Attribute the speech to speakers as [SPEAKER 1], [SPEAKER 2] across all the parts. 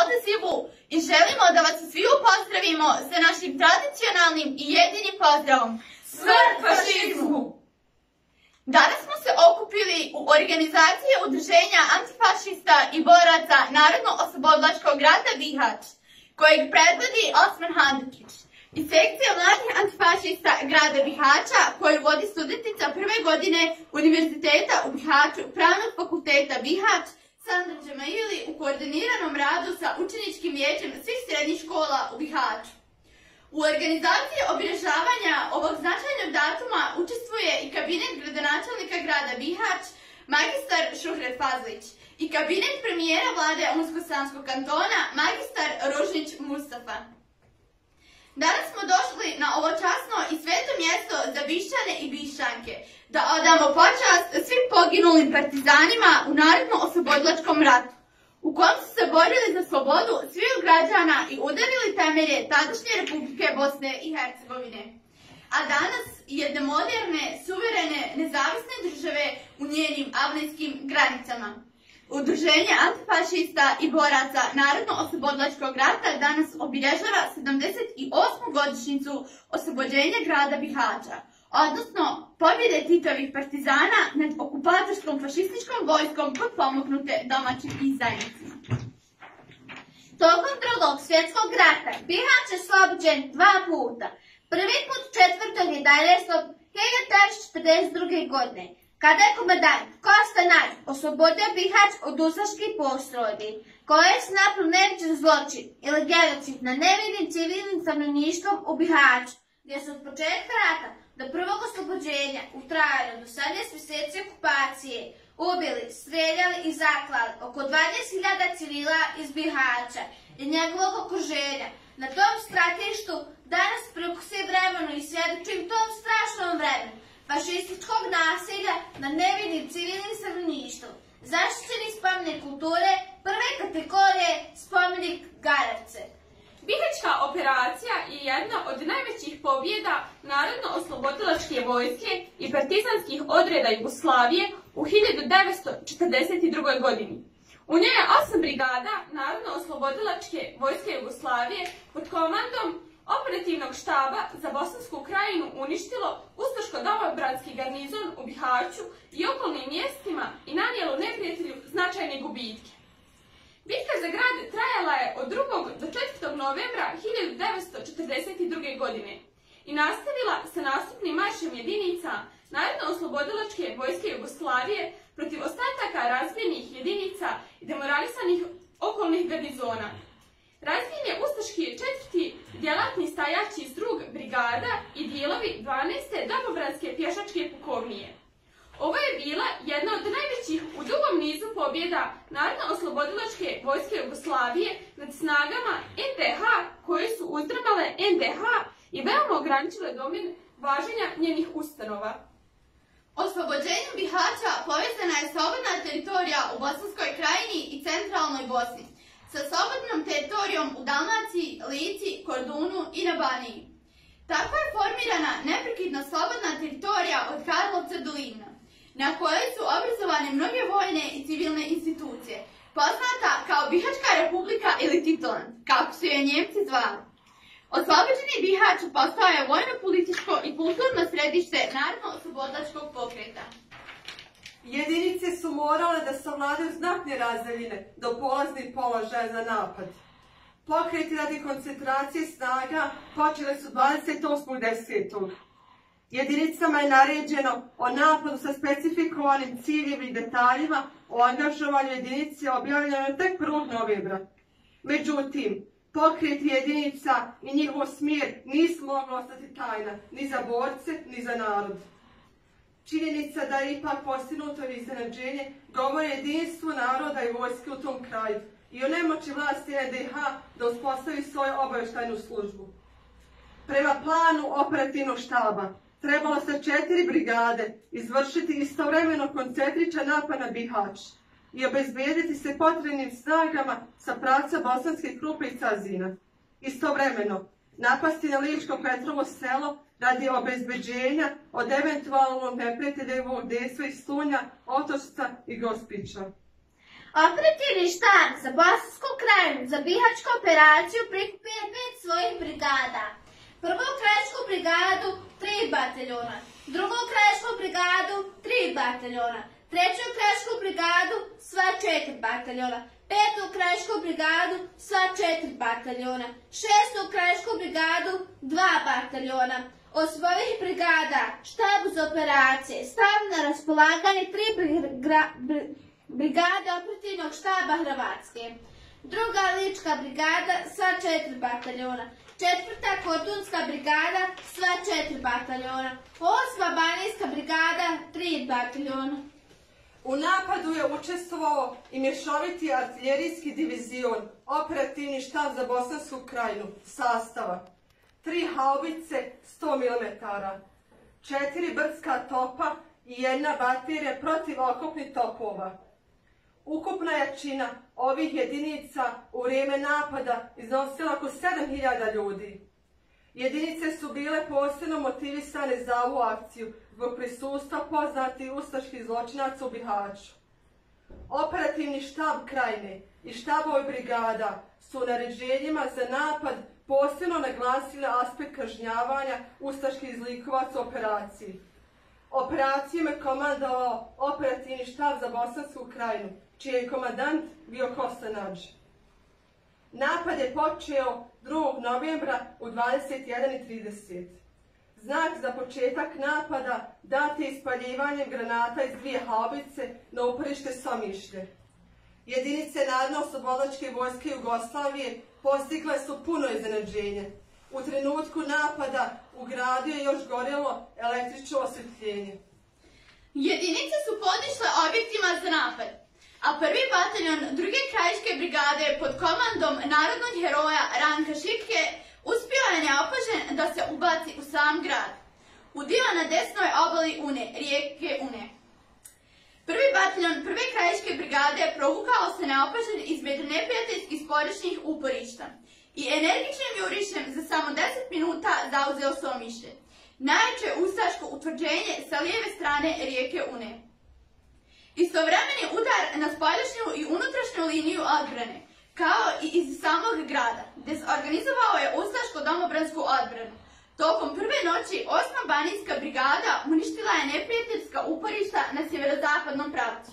[SPEAKER 1] odazivu i želimo da vas svi pozdravimo sa našim tradicionalnim i jedinim pozdravom.
[SPEAKER 2] Smrt fašizmu!
[SPEAKER 1] Danas smo se okupili u organizaciji udruženja antifašista i boraca Narodno-oslobodilačkog rata Bihać, kojeg predvodi Osman Handukić. I sekcija mladih antifašista grada Bihaća, koju vodi studentica prve godine Univerziteta u Bihaću Pravnog fakulteta Bihać, Sandra Džemaili u koordiniranom radu sa učeničkim vijećem svih srednjih škola u Bihaću. U organizaciji obilježavanja ovog značajnog datuma učestvuje i kabinet gradonačelnika grada Bihać, magistar Šuhret Fazlić i kabinet premijera vlade Unsko-Sanskog kantona, magistar Ružnić Mustafa. Danas smo došli na ovo časno i sveto mjesto za Bišćane i Bišćanke, da odamo počast svim poginulim partizanima u Narodno-oslobodilačkom ratu, u kom su se borili za slobodu svih građana i udarili temelje tadašnje Republike Bosne i Hercegovine. A danas jedne moderne, suverene, nezavisne države u njenim avlijskim granicama. Udruženje antifašista i boraca Narodno-oslobodilačkog rata danas obilježava 78. godišnjicu oslobođenja grada Bihaća, odnosno pobjede Titovih partizana nad okupatorskom fašističkom vojskom pomognute domaćim izdajnicima. Tokom drugog svjetskog rata Bihać je slobođen dva puta. Prvi put 4. 11. 1942. godine, kada je komandant Kosta Nađ oslobodio Bihać od ustaških postrojbi, koje je snapravo neviđen zločin ili genocid na nevinim civilnim stanovništvom u Bihaću, gdje su od početka rata do prvog oslobođenja u trajanju do 18 mjeseci okupacije ubili, streljali i zaklali oko 12.000 civila iz Bihaća i njegovog okruženja. Na tom stratištu danas preko sve vremenu i svjedočim tom strašnom vremenu fašističkog nasilja na nevinim civilnim stanovništvom. Zaštićeni spomenik kulture prve kategorije spomenik Garavce.
[SPEAKER 2] Bihaćka operacija je jedna od najvećih pobjeda Narodno-oslobodilačke vojske i partizanskih odreda Jugoslavije u 1942. godini. U njoj je osam brigada Narodno-oslobodilačke vojske Jugoslavije pod komandom operativnog štaba za Bosansku krajinu uništilo Ustaško-domobranski garnizon u Bihaću i okolnim mjestima i nanijelo neprijatelju značajne gubitke. Bitka za grad trajala je od 2. do 4. novembra 1942. godine i nastavila sa nastupnim maršem jedinica Narodno-oslobodilačke vojske Jugoslavije protiv ostataka razbijenih jedinica i demoralisanih okolnih garnizona. Razbijen je Ustaški četvrti djelatni stajači iz drug brigada i dijelovi 12. domobranske pješačke pukovnije. Ovo je bila jedna od najvećih u dugom nizu pobjeda Narodno-oslobodilačke vojske Jugoslavije nad snagama NDH koje su uzdrmale NDH i veoma ograničile domin važenja njenih ustanova.
[SPEAKER 1] Oslobođenjem Bihaća povezana je slobodna teritorija u Bosanskoj krajini i centralnoj Bosni, sa slobodnom teritorijom u Dalmaciji, Lici, Kordunu i na Baniji. Tako je formirana neprekidna slobodna teritorija od Karlovca do Livna, na kojoj su obrazovane mnoge vojne i civilne institucije, poznata kao Bihačka republika ili Titolan, kako su je Njemci zvali. Oslobođeni Bihać postao je vojno-političko i kulturno središte narodno-oslobodlačkog pokreta.
[SPEAKER 3] Jedinice su morale da savladaju znatne razdaljine do polaznih položaja za napad. Pokreti radi koncentracije snaga počele su 28.10. Jedinicama je naređeno o napadu sa specifikovanim ciljevima i detaljima o angažovanju jedinice objavljeno tek 1. novembra. Međutim, pokreti jedinica i njihov smjer nisu mogli ostati tajna ni za borce, ni za narod. Činjenica da je ipak postignuto iznenađenje govori jedinstvu naroda i vojske u tom kraju i o nemoći vlasti NDH da uspostavi svoju obavještajnu službu. Prema planu operativnog štaba trebalo se četiri brigade izvršiti istovremeno koncentričan napad na Bihać i obezbijediti se potrebnim snagama sa pravca Bosanske krupe i Cazina. Istovremeno, napasti na Ličko Petrovo selo radi obezbeđenja od eventualnog neprijateljevog dejstva iz Slunja, Otočca i Gospića.
[SPEAKER 4] Operativni štab za Bosansku krajinu za bihačku operaciju prikupio pet svojih brigada. Prvu krajišku brigadu tri bataljona, drugu krajišku brigadu tri bataljona, treću krajišku brigadu sva četiri bataljona, petu krajišku brigadu sva četiri bataljona, šestu krajišku brigadu dva bataljona. Osim ovih brigada, štabu za operacije stavio na raspolaganje tri brigade operativnog štaba Hrvatske. Druga lička brigada, sva četiri bataljona. Četvrta kotunska brigada, sva četiri bataljona. Osma banijska brigada, tri bataljona.
[SPEAKER 3] U napadu je učestvovao i mješoviti artiljerijski divizion, operativni štab za Bosansku krajinu, sastava. Tri haubice 100 mm, četiri brdska topa i jedna baterija protiv okopnih topova. Ukupna jačina ovih jedinica u vrijeme napada iznosila oko 7000 ljudi. Jedinice su bile posebno motivisane za ovu akciju zbog prisustva poznatih ustaških zločinaca u Bihaću. Operativni štab krajine i štabovi brigada su u naređenjima za napad posebno naglasili aspekt kažnjavanja ustaških zlikovaca u operaciji. Operacijom je komandovao operativni štab za Bosansku krajinu, čiji je komandant bio Kosta Nađi. Napad je počeo 2. novembra u 21.30. Znak za početak napada dat je ispaljivanjem granata iz dvije haubice na uporište Somišlje. Jedinice Narodno-oslobodilačke vojske Jugoslavije postigle su puno iznenađenje. U trenutku napada u gradu je još gorjelo električno osvjetljenje.
[SPEAKER 1] Jedinice su podišle objektima za napad, a prvi bataljon druge krajiške brigade pod komandom narodnog heroja Ranka Šipke uspio je neopažen da se ubaci u sam grad. Udio na desnoj obali Une, rijeke Une. Prvi bataljon prve krajiške brigade provukao se neopažen između neprijateljskih sporišnih uporišta i energičnim jurišem za samo 10 minuta zauzeo Somišlje, najveće ustaško utvrđenje sa lijeve strane rijeke Une. Istovremeni udar na spoljašnju i unutrašnju liniju odbrane, kao i iz samog grada, dezorganizovao je ustaško domobransku odbranu. Tokom prve noći 8. banijska brigada uništila je neprijateljska uporišta na sjeverozapadnom pravcu.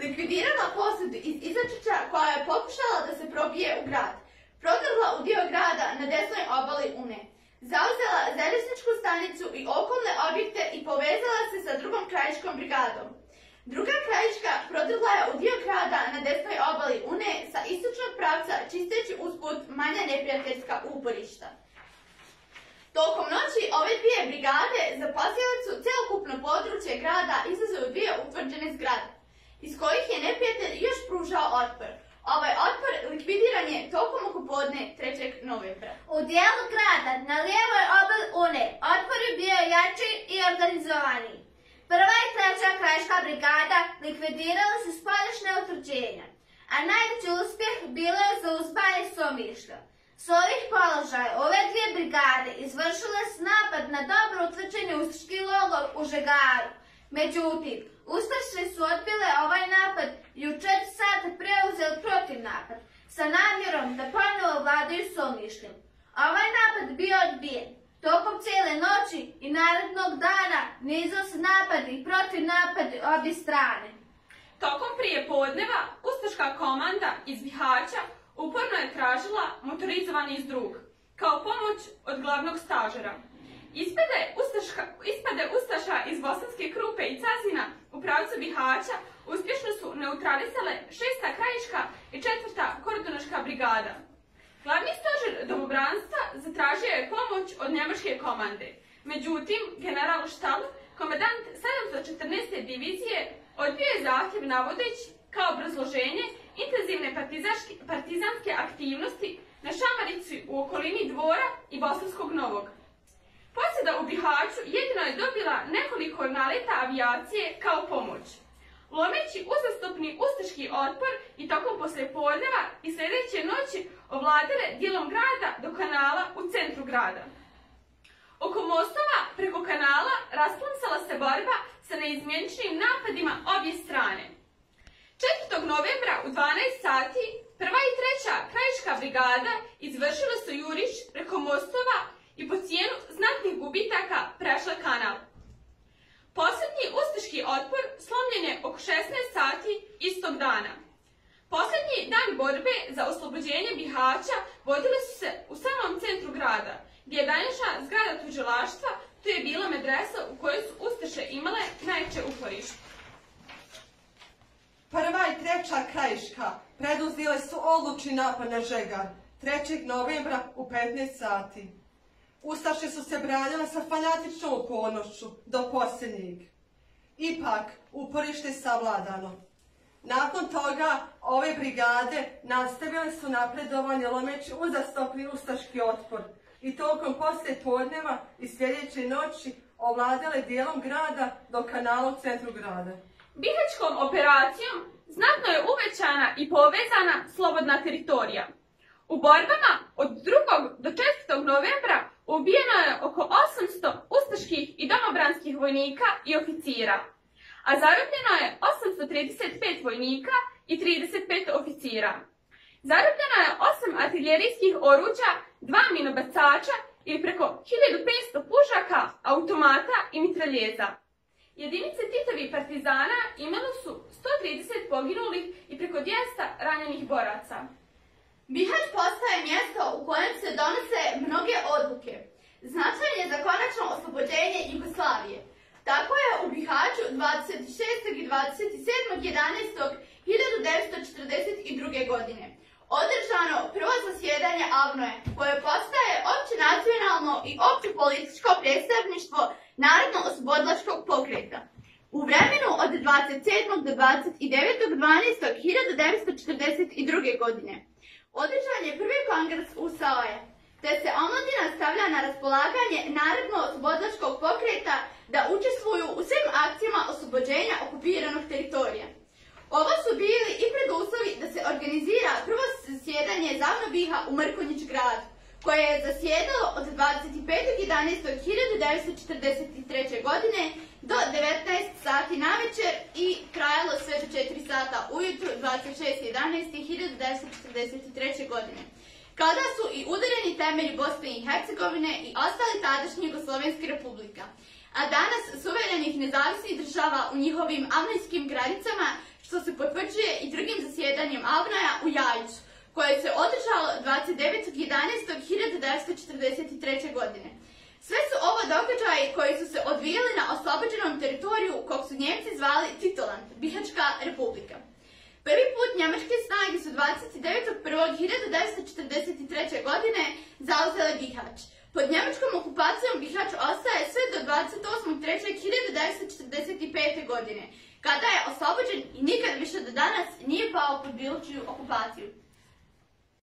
[SPEAKER 1] Likvidirala posadu iz Izačića koja je pokušala da se probije u grad. Prodrla u dio grada na desnoj obali Une. Zauzela željezničku stanicu i okolne objekte i povezala se sa drugom krajiškom brigadom. Druga krajiška prodrla je u dio grada na desnoj obali Une sa istočnog pravca čisteći usput manja neprijateljska uporišta. Tokom noći ove dvije brigade zapasile su celokupno područje grada u dvije utvrđene zgrade, iz kojih je neprijatelj još pružao otpor. Ovaj otpor likvidiran je tokom okupodne 3. novembra.
[SPEAKER 4] U dijelu grada na lijevoj obali Une otpor je bio jači i organizovaniji. Prva i treća krajiška brigada likvidirala su spoljašnje utvrđenja, a najveći uspjeh bilo je za uzbanje Somišlja. S ovih položaja ove dvije brigade izvršile su napad na dobro utvrđeni ustaški logor u Žegaru. Međutim, Ustaše su odbile ovaj napad i u 4 sata preuzeli protiv napad, sa namjerom da ponovo vladaju Somišljem. Ovaj napad bio odbijen. Tokom cijele noći i narednog dana nizao se napadi i protiv napadi obje strane.
[SPEAKER 2] Tokom prije podneva, ustaška komanda iz Bihaća uporno je tražila motorizovani izdrug, kao pomoć od glavnog stažera. Ispade, ustaška, ispade Ustaša iz Bosanske krupe i Cazina u pravcu Bihaća uspješno su neutralisale šesta krajiška i četvrta kordonaška brigada. Glavni stožer domobranstva zatražio je pomoć od njemačke komande. Međutim, general Štal, komandant 714. divizije, odbio je zahtjev navodeći kao obrazloženje intenzivne partizanske, aktivnosti na Šamarici u okolini Dvora i Bosanskog Novog. Posjeda u Bihaću jedino je dobila nekoliko naleta avijacije kao pomoć. Lomeći uzastopni ustaški otpor i tokom poslijepodneva i sljedeće noći ovladale dijelom grada do kanala u centru grada. Oko mostova preko kanala rasplamsala se borba sa neizmjeničnim napadima obje strane. 4. novembra u 20 sati prva i treća krajiška brigada izvršile su juriš preko mostova i po cijenu znatnih gubitaka prešla kanal. Posljednji ustaški otpor slomljen je oko 16 sati istog dana. Posljednji dan borbe za oslobođenje Bihaća vodile su se u samom centru grada, gdje je današnja zgrada tužilaštva, tu je bila medresa u kojoj su Ustaše imale najveće uporište.
[SPEAKER 3] Prva i treća krajiška preduzile su odlučni napad na Žegar 3. novembra u 15 sati. Ustaše su se branile sa fanatičnom upornošću do posljednjeg. Ipak, uporište je savladano. Nakon toga, ove brigade nastavile su napredovanje lomeći uzastopni ustaški otpor i tokom poslije podneva i sljedeće noći ovladale dijelom grada do kanala u centru grada.
[SPEAKER 2] Bihaćkom operacijom znatno je uvećana i povezana slobodna teritorija. U borbama od 2. do 4. novembra ubijeno je oko 800 ustaških i domobranskih vojnika i oficira, a zarobljeno je 835 vojnika i 35 oficira. Zarobljeno je 8 artiljerijskih oruđa, 2 minobacača i preko 1500 pušaka, automata i mitraljeza. Jedinice Titovi partizana imali su 130 poginulih i preko 200 ranjenih boraca.
[SPEAKER 1] Bihać postaje mjesto u kojem se donose mnoge odluke. Značajan je za konačno oslobođenje Jugoslavije. Tako je u Bihaću 26. i 27.11.1942. godine održano prvo zasjedanje Avnoje, koje postaje opće nacionalno i opće političko predstavništvo Narodno-oslobodilačkog pokreta. U vremenu od 27. do 29.12.1942. godine održan je prvi kongres u Saoje, te se omladina stavlja na raspolaganje Narodno-oslobodilačkog pokreta da učestvuju u svim akcijama oslobođenja okupiranog teritorija. Ovo su bili i preduslovi da se organizira prvo zasjedanje Zavnobiha u Mrkonjić gradu, koje je zasjedalo od 25.11.1943. godine do 19 sati navečer i trajalo sve do 4 sata ujutru 26.11.1943. godine. Kada su i udareni temelji Bosne i Hercegovine i ostali tadašnji Jugoslovenske republika. A danas suverenih nezavisnih država u njihovim avnojskim granicama što se potvrđuje i drugim zasjedanjem Avnoja u Jajiću, koje se održalo 29.11.1943. godine. Sve su ovo događaji koji su se odvijali na oslobođenom teritoriju kog su Njemci zvali Titoland, Bihačka republika. Prvi put njemačke snage su 29.1.1943. godine zauzele Bihać. Pod njemačkom okupacijom Bihać ostaje sve do 28.3.1945. godine, kada je oslobođen i nikad više do danas nije pao pod bilo čiju okupaciju.